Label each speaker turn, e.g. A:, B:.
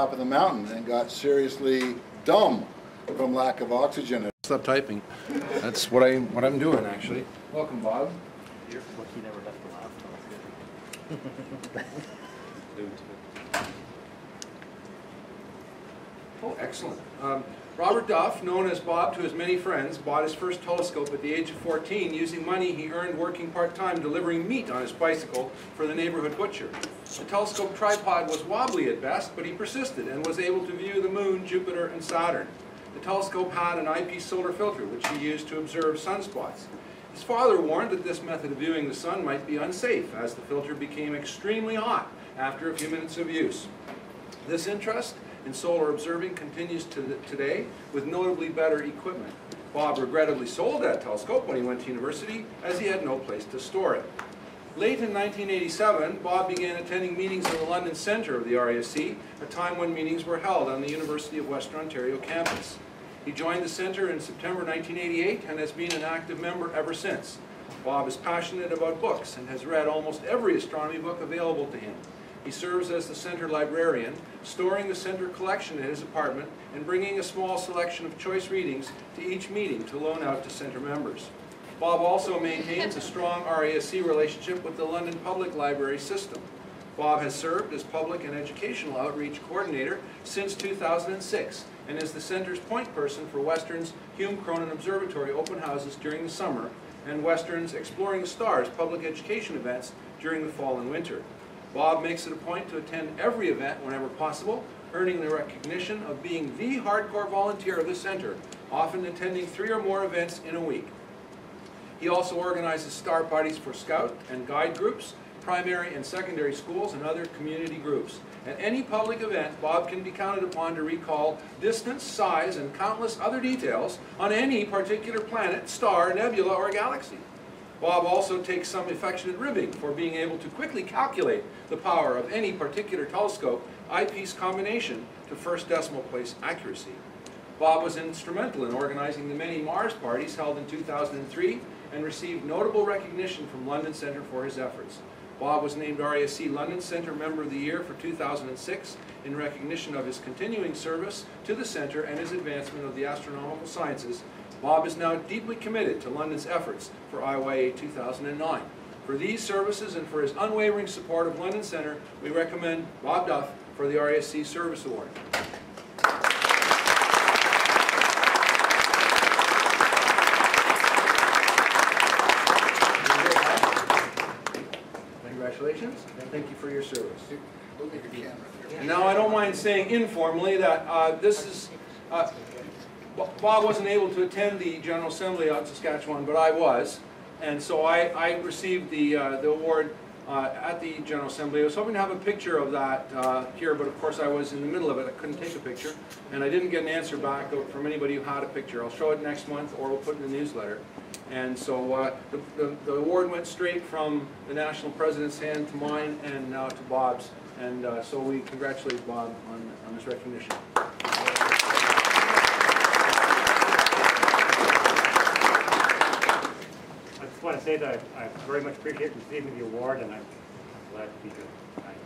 A: top of the mountain and got seriously dumb from lack of oxygen.
B: Stop typing. That's what I, what I'm doing, actually. Welcome, Bob.
C: He never left the last one.
B: Oh, excellent. Um, Robert Duff, known as Bob to his many friends, bought his first telescope at the age of 14 using money he earned working part-time delivering meat on his bicycle for the neighborhood butcher. The telescope tripod was wobbly at best, but he persisted and was able to view the moon, Jupiter, and Saturn. The telescope had an eyepiece solar filter, which he used to observe sunspots. His father warned that this method of viewing the sun might be unsafe, as the filter became extremely hot after a few minutes of use. This interest in solar observing continues to today with notably better equipment. Bob regrettably sold that telescope when he went to university as he had no place to store it. Late in 1987, Bob began attending meetings in the London Centre of the RASC, a time when meetings were held on the University of Western Ontario campus. He joined the Centre in September 1988 and has been an active member ever since. Bob is passionate about books and has read almost every astronomy book available to him. He serves as the center librarian, storing the center collection in his apartment and bringing a small selection of choice readings to each meeting to loan out to center members. Bob also maintains a strong RASC relationship with the London Public Library system. Bob has served as public and educational outreach coordinator since 2006 and is the center's point person for Western's Hume Cronyn Observatory open houses during the summer and Western's Exploring the Stars public education events during the fall and winter. Bob makes it a point to attend every event whenever possible, earning the recognition of being the hardcore volunteer of the center, often attending three or more events in a week. He also organizes star parties for scout and guide groups, primary and secondary schools, and other community groups. At any public event, Bob can be counted upon to recall distance, size, and countless other details on any particular planet, star, nebula, or galaxy. Bob also takes some affectionate ribbing for being able to quickly calculate the power of any particular telescope eyepiece combination to first decimal place accuracy. Bob was instrumental in organizing the many Mars parties held in 2003 and received notable recognition from London Centre for his efforts. Bob was named RASC London Centre Member of the Year for 2006 in recognition of his continuing service to the Centre and his advancement of the astronomical sciences. Bob is now deeply committed to London's efforts for IYA 2009. For these services and for his unwavering support of London Centre, we recommend Bob Duff for the RASC Service Award. Congratulations, and thank you for your service.
A: Look at your camera there.
B: And now I don't mind saying informally that uh, this is, uh, Bob wasn't able to attend the General Assembly out in Saskatchewan, but I was. And so I, I received the, uh, the award uh, at the General Assembly. I was hoping to have a picture of that uh, here, but of course I was in the middle of it. I couldn't take a picture. And I didn't get an answer back from anybody who had a picture. I'll show it next month or we'll put it in the newsletter. And so uh, the, the, the award went straight from the national president's hand to mine and now to Bob's. And uh, so we congratulate Bob on, on this recognition.
C: I just want to say that I I very much appreciate receiving the award, and I'm glad to be here.